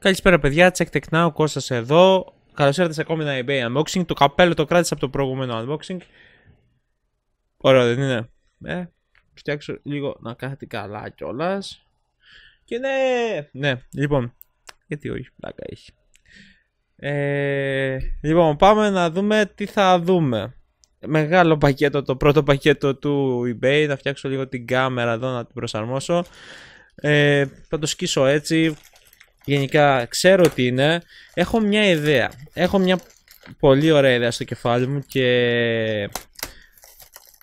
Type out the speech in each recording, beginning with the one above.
Καλησπέρα παιδιά, check tech now, Κώστας εδώ. Καλώς ήρθατε σε ακόμη ένα eBay unboxing. Το καπέλο το κράτησα από το προηγούμενο unboxing. Ωραίο δεν είναι; Ε, φτιάξω λίγο να κάθεται καλά κιόλας. Και ναι, ναι, λοιπόν, γιατί όχι, πλάκα έχει. Ε, λοιπόν, πάμε να δούμε τι θα δούμε. Μεγάλο πακέτο, το πρώτο πακέτο του eBay. Να φτιάξω λίγο την κάμερα εδώ να την προσαρμόσω. Ε, θα το σκίσω έτσι γενικά ξέρω τι είναι. Έχω μια ιδέα. Έχω μια πολύ ωραία ιδέα στο κεφάλι μου και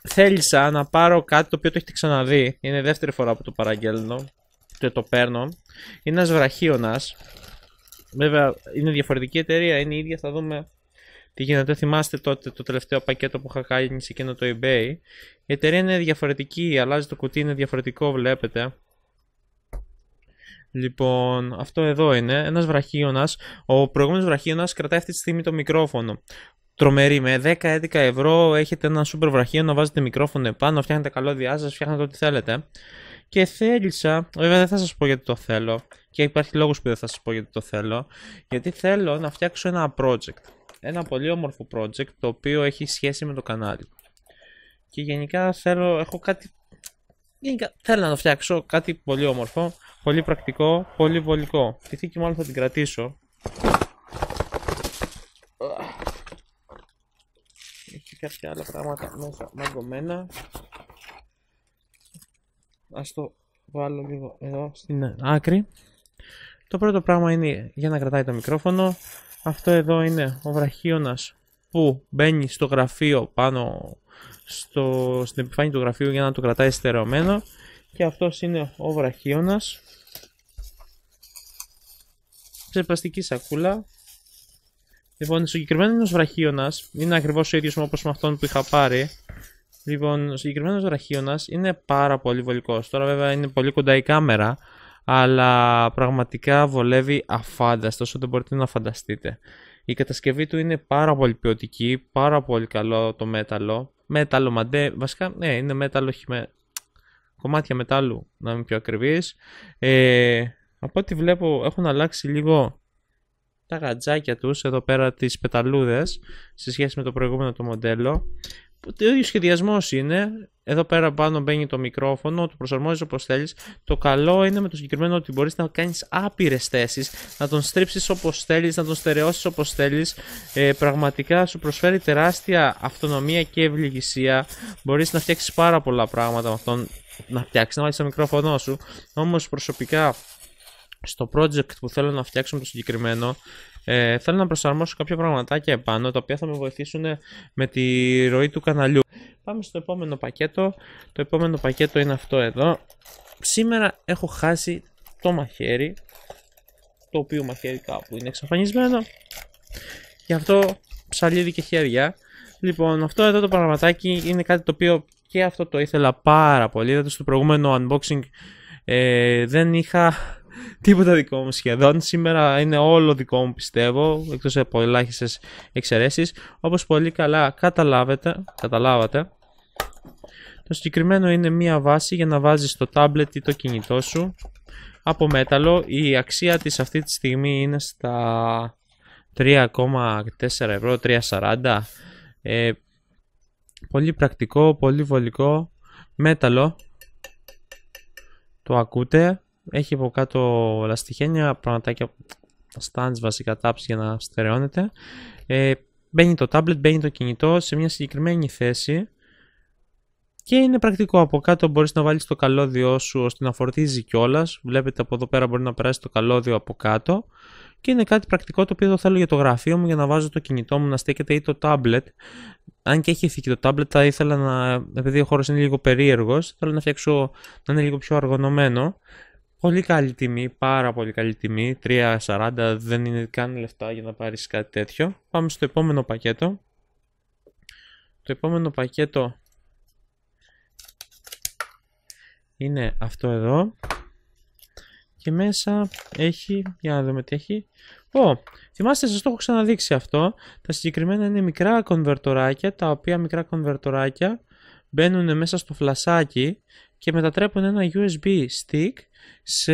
θέλησα να πάρω κάτι το οποίο το έχετε ξαναδεί. Είναι η δεύτερη φορά που το παραγγέλνω και το παίρνω. Είναι ένας βραχίωνας. Βέβαια είναι διαφορετική εταιρεία, είναι η ίδια, θα δούμε τι γίνεται. Θυμάστε τότε το τελευταίο πακέτο που είχα κάνει σε εκείνο το eBay. Η εταιρεία είναι διαφορετική, αλλάζει το κουτί, είναι διαφορετικό βλέπετε. Λοιπόν, αυτό εδώ είναι ένας βραχίωνας. Ο προηγούμενος βραχίωνας κρατάει αυτή τη στιγμή το μικρόφωνο. Τρομερή, με 10-11 ευρώ έχετε ένα super βραχίωνα, βάζετε μικρόφωνο επάνω, φτιάχνετε καλώδια σα, φτιάχνετε ό,τι θέλετε. Και θέλησα, βέβαια δεν θα σας πω γιατί το θέλω, και υπάρχει λόγος που δεν θα σας πω γιατί το θέλω, γιατί θέλω να φτιάξω ένα project. Ένα πολύ όμορφο project το οποίο έχει σχέση με το κανάλι. Και γενικά θέλω, έχω κάτι. Γενικά θέλω να το φτιάξω κάτι πολύ όμορφο Πολύ πρακτικό, πολύ βολικό. Τη θήκη μάλλον θα την κρατήσω. Έχει κάποια άλλα πράγματα μέσα μαγκωμένα. Ας το βάλω λίγο εδώ στην άκρη. Το πρώτο πράγμα είναι για να κρατάει το μικρόφωνο. Αυτό εδώ είναι ο βραχίωνας που μπαίνει στο γραφείο πάνω στο, στην επιφάνεια του γραφείου για να το κρατάει στερεωμένο και αυτός είναι ο βραχίωνας σε πλαστική σακούλα. Λοιπόν, ο συγκεκριμένο βραχίωνας είναι ακριβώς ο ίδιος όπω με αυτόν που είχα πάρει. Λοιπόν, ο συγκεκριμένος βραχίωνας είναι πάρα πολύ βολικός. Τώρα, βέβαια, είναι πολύ κοντά η κάμερα, αλλά πραγματικά βολεύει αφάνταστο όσο δεν μπορείτε να φανταστείτε. Η κατασκευή του είναι πάρα πολύ ποιοτική, πάρα πολύ καλό το μέταλλο. Μέταλλο μαντέ, βασικά, ναι, είναι μέταλλο, με κομμάτια μετάλλου, να είμαι πιο ακριβής. Ε, από ό,τι βλέπω έχουν αλλάξει λίγο τα γατζάκια τους εδώ πέρα τις πεταλούδες σε σχέση με το προηγούμενο το μοντέλο. Το ίδιο σχεδιασμός είναι. Εδώ πέρα πάνω μπαίνει το μικρόφωνο, το προσαρμόζεις όπως θέλεις. Το καλό είναι με το συγκεκριμένο ότι μπορείς να κάνεις άπειρες θέσεις, να τον στρίψεις όπως θέλεις, να τον στερεώσεις όπως θέλεις. Ε, πραγματικά σου προσφέρει τεράστια αυτονομία και ευληγησία. Μπορείς να φτιάξεις πάρα πολλά πράγματα με αυτόν. Να φτιάξεις, να βάλεις το μικρόφωνο σου. Όμως προσωπικά στο project που θέλω να φτιάξω με το συγκεκριμένο ε, θέλω να προσαρμόσω κάποια πραγματάκια επάνω τα οποία θα με βοηθήσουν με τη ροή του καναλιού. Πάμε στο επόμενο πακέτο. Το επόμενο πακέτο είναι αυτό εδώ. Σήμερα έχω χάσει το μαχαίρι το οποίο μαχαίρι κάπου είναι εξαφανισμένο γι' αυτό ψαλίδι και χέρια λοιπόν αυτό εδώ το πραγματάκι είναι κάτι το οποίο και αυτό το ήθελα πάρα πολύ είδατε στο προηγούμενο unboxing ε, δεν είχα τίποτα δικό μου σχεδόν. Σήμερα είναι όλο δικό μου πιστεύω, εκτός από ελάχιστες εξαιρέσεις. Όπως πολύ καλά καταλάβετε, καταλάβατε, το συγκεκριμένο είναι μία βάση για να βάζεις το tablet ή το κινητό σου από μέταλλο. Η αξία της αυτή τη στιγμή είναι στα 3,4 ευρώ, 3,40 ε, Πολύ πρακτικό, πολύ βολικό μέταλλο Το ακούτε έχει από κάτω λαστιχένια, πραγματάκια, stands βασικά taps για να στερεώνεται. Ε, μπαίνει το tablet, μπαίνει το κινητό σε μια συγκεκριμένη θέση και είναι πρακτικό. Από κάτω μπορείς να βάλεις το καλώδιό σου ώστε να φορτίζει κιόλας. Βλέπετε από εδώ πέρα μπορεί να περάσει το καλώδιο από κάτω. Και είναι κάτι πρακτικό το οποίο το θέλω για το γραφείο μου για να βάζω το κινητό μου να στέκεται ή το tablet. Αν και έχει θήκη το tablet, θα ήθελα να, επειδή ο χώρος είναι λίγο περίεργος, θέλω να φτιάξω να είναι λίγο πιο αργονωμένο. Πολύ καλή τιμή, πάρα πολύ καλή τιμή. 3,40 δεν είναι καν λεφτά για να πάρεις κάτι τέτοιο. Πάμε στο επόμενο πακέτο. Το επόμενο πακέτο είναι αυτό εδώ. Και μέσα έχει, για να δούμε τι έχει. Ω, θυμάστε σας το έχω ξαναδείξει αυτό. Τα συγκεκριμένα είναι μικρά κονβερτοράκια, τα οποία μικρά κονβερτοράκια μπαίνουν μέσα στο φλασάκι και μετατρέπουν ένα USB stick σε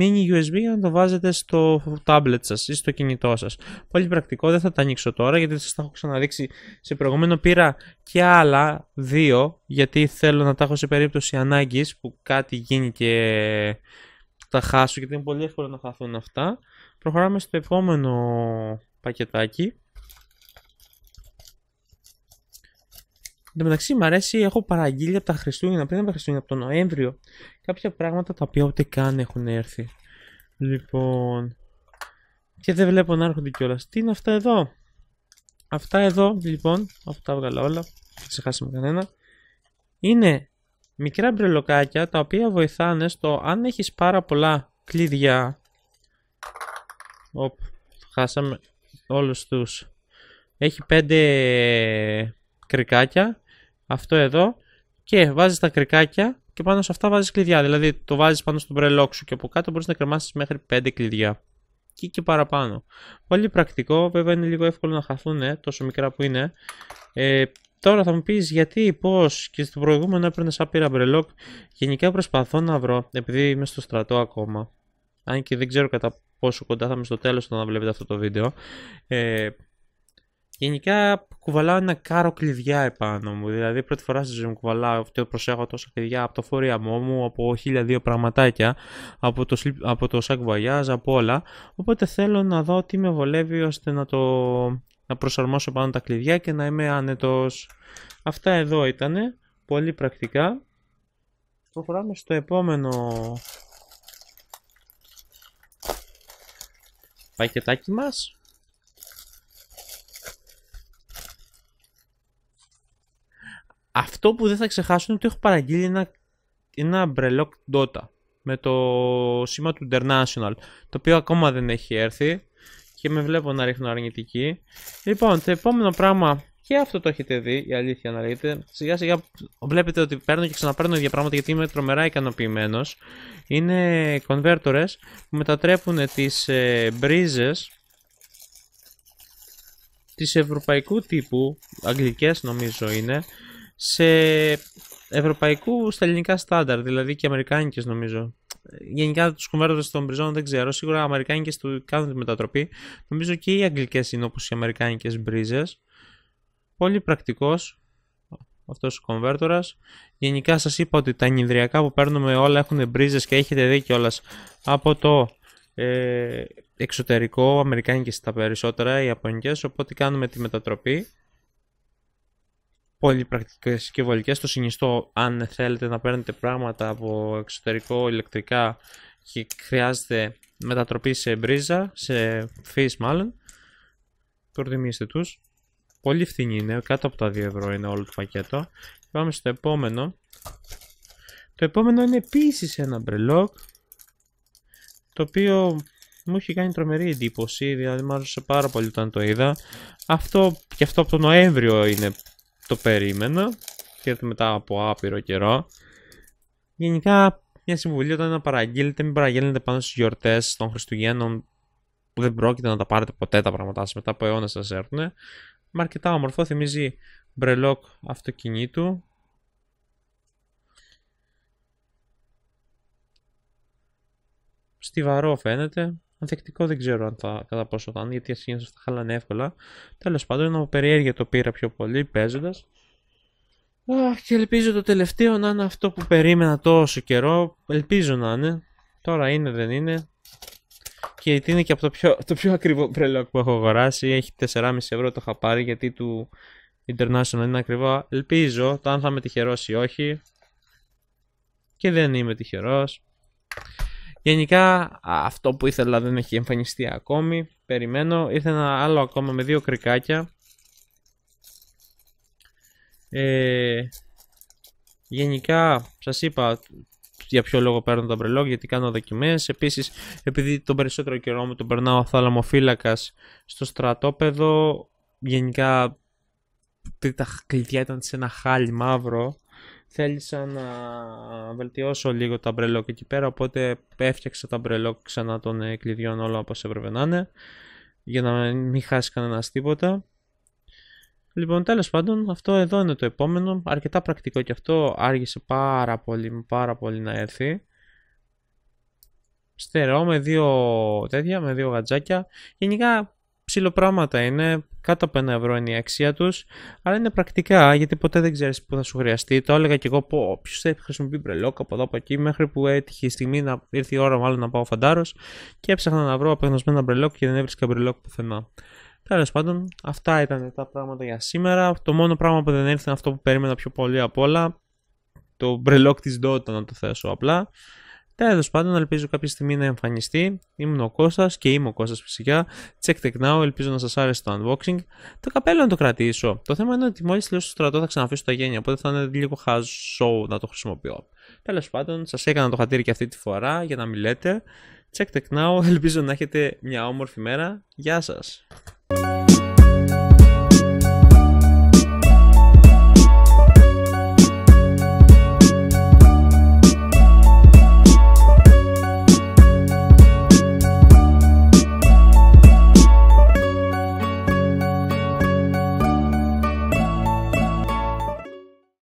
mini USB για να το βάζετε στο tablet σας ή στο κινητό σας. Πολύ πρακτικό, δεν θα τα ανοίξω τώρα γιατί σας τα έχω ξαναδείξει σε προηγούμενο. Πήρα και άλλα δύο γιατί θέλω να τα έχω σε περίπτωση ανάγκης που κάτι γίνει και τα χάσω γιατί είναι πολύ εύκολο να χαθούν αυτά. Προχωράμε στο επόμενο πακετάκι. Τω μεταξύ, μου αρέσει, έχω παραγγείλει από τα Χριστούγεννα, πριν από τα Χριστούγεννα, από τον Νοέμβριο, κάποια πράγματα τα οποία ούτε καν έχουν έρθει. Λοιπόν. Και δεν βλέπω να έρχονται κιόλας. Τι είναι αυτά εδώ; Αυτά εδώ, λοιπόν, αφού τα έβγαλα όλα, δεν ξεχάσαμε κανένα. Είναι μικρά μπρελοκάκια τα οποία βοηθάνε στο αν έχεις πάρα πολλά κλειδιά. Οπ, χάσαμε όλους τους. Έχει πέντε κρικάκια αυτό εδώ και βάζεις τα κρικάκια και πάνω σε αυτά βάζεις κλειδιά. Δηλαδή το βάζεις πάνω στο μπρελόκ σου και από κάτω μπορείς να κρεμάσεις μέχρι 5 κλειδιά. Και και παραπάνω. Πολύ πρακτικό, βέβαια είναι λίγο εύκολο να χαθούν τόσο μικρά που είναι. Ε, τώρα θα μου πεις γιατί, πώς και στο προηγούμενο έπαιρνες άπειρα μπρελόκ. Γενικά προσπαθώ να βρω, επειδή είμαι στο στρατό ακόμα. Αν και δεν ξέρω κατά πόσο κοντά θα είμαι στο τέλος όταν βλέπετε αυτό το βίντεο. Ε, Γενικά κουβαλάω ένα κάρο κλειδιά επάνω μου. Δηλαδή, πρώτη φορά στη ζωή μου κουβαλάω και προσέχω τόσα κλειδιά από το φοριαμό μου, από χίλια δύο πραγματάκια, από το, από το sac voyage, από όλα. Οπότε θέλω να δω τι με βολεύει ώστε να το να προσαρμόσω πάνω τα κλειδιά και να είμαι άνετος. Αυτά εδώ ήταν. Πολύ πρακτικά. Προχωράμε στο επόμενο πακετάκι μας. Αυτό που δεν θα ξεχάσω είναι ότι έχω παραγγείλει ένα, ένα Brelock Dota με το σήμα του International, το οποίο ακόμα δεν έχει έρθει και με βλέπω να ρίχνω αρνητική. Λοιπόν, το επόμενο πράγμα και αυτό το έχετε δει, η αλήθεια να λέγεται. Σιγά σιγά βλέπετε ότι παίρνω και ξαναπαίρνω ίδια πράγματα γιατί είμαι τρομερά ικανοποιημένος. Είναι converters που μετατρέπουν τις ε, μπρίζες τις ευρωπαϊκού τύπου, αγγλικές νομίζω είναι, σε ευρωπαϊκού στα ελληνικά στάνταρ, δηλαδή και αμερικάνικες νομίζω. Γενικά τους κουβέρδε των μπριζών δεν ξέρω. Σίγουρα αμερικάνικες του κάνουν τη μετατροπή. Νομίζω και οι αγγλικές είναι όπως οι αμερικάνικες μπρίζες. Πολύ πρακτικός αυτός ο κομβέρτορας. Γενικά σας είπα ότι τα νηδριακά που παίρνουμε όλα έχουν μπρίζες και έχετε δει κιόλας από το ε, εξωτερικό. Αμερικάνικες τα περισσότερα, οι Ιαπωνικές. Οπότε κάνουμε τη μετατροπή πολύ πρακτικές και βολικές. Το συνιστώ αν θέλετε να παίρνετε πράγματα από εξωτερικό ηλεκτρικά και χρειάζεται μετατροπή σε μπρίζα, σε face μάλλον. Προτιμήστε τους. Πολύ φθηνή είναι, κάτω από τα 2 ευρώ είναι όλο το πακέτο. Πάμε στο επόμενο. Το επόμενο είναι επίσης ένα μπρελόκ. Το οποίο μου έχει κάνει τρομερή εντύπωση, δηλαδή μου άρεσε πάρα πολύ όταν το είδα. Αυτό και αυτό από τον Νοέμβριο είναι το περίμενα και μετά από άπειρο καιρό. Γενικά, μια συμβουλή όταν να παραγγείλετε, μην παραγγέλνετε πάνω στις γιορτές των Χριστουγέννων που δεν πρόκειται να τα πάρετε ποτέ τα πράγματά σας μετά από αιώνες σας έρθουν. Με αρκετά όμορφο, θυμίζει μπρελόκ αυτοκινήτου. Στιβαρό φαίνεται. Ανθεκτικό δεν ξέρω αν θα, κατά πόσο θα είναι, γιατί συνήθως θα χαλάνε εύκολα. Τέλος πάντων, είναι από περιέργεια το πήρα πιο πολύ παίζοντας. Και ελπίζω το τελευταίο να είναι αυτό που περίμενα τόσο καιρό. Ελπίζω να είναι. Τώρα είναι, δεν είναι. Και γιατί είναι και από το πιο, το πιο ακριβό πρελόκ που έχω αγοράσει. Έχει 4,5 ευρώ το είχα πάρει γιατί του International είναι ακριβό. Ελπίζω το αν θα είμαι τυχερός ή όχι. Και δεν είμαι τυχερός. Γενικά αυτό που ήθελα δεν έχει εμφανιστεί ακόμη. Περιμένω. Ήρθε ένα άλλο ακόμα με δύο κρικάκια. Ε, γενικά σας είπα για ποιο λόγο παίρνω το μπρελόκ γιατί κάνω δοκιμές επίσης επειδή τον περισσότερο καιρό μου τον περνάω θαλαμοφύλακας στο στρατόπεδο γενικά τα κλειδιά ήταν σε ένα χάλι μαύρο θέλησα να βελτιώσω λίγο τα μπρελόκ εκεί πέρα οπότε έφτιαξα τα μπρελόκ ξανά των ε, κλειδιών όλα όπως έπρεπε να είναι για να μην χάσει κανένας τίποτα Λοιπόν, τέλος πάντων, αυτό εδώ είναι το επόμενο. Αρκετά πρακτικό και αυτό άργησε πάρα πολύ, πάρα πολύ να έρθει. Στερεό με δύο τέτοια, με δύο γατζάκια. Γενικά ψηλοπράγματα είναι. Κάτω από ένα ευρώ είναι η αξία τους. Αλλά είναι πρακτικά γιατί ποτέ δεν ξέρεις πού θα σου χρειαστεί. Το έλεγα και εγώ πω ποιος θα χρησιμοποιεί μπρελόκ από εδώ από εκεί. Μέχρι που έτυχε η στιγμή να ήρθε η ώρα μάλλον να πάω φαντάρος και έψαχνα να βρω απεγνωσμένα μπρελόκ και δεν έβρισκα μπρελόκ πουθενά. Τέλος πάντων, αυτά ήταν τα πράγματα για σήμερα. Το μόνο πράγμα που δεν ήρθε είναι αυτό που περίμενα πιο πολύ απ' όλα. Το μπρελόκ της Dota, να το θέσω απλά. Τέλο πάντων, ελπίζω κάποια στιγμή να εμφανιστεί. Ήμουν ο Κώστας και είμαι ο Κώστας φυσικά. Check Tech Now, ελπίζω να σας άρεσε το unboxing. Το καπέλο να το κρατήσω. Το θέμα είναι ότι μόλις τελειώσω στο στρατό θα ξαναφήσω τα γένεια, οπότε θα είναι λίγο χαζό να το χρησιμοποιώ. Τέλος πάντων, σας έκανα το χατήρι και αυτή τη φορά για να μιλέτε. Check Tech Now, ελπίζω να έχετε μια όμορφη μέρα. Γεια σας!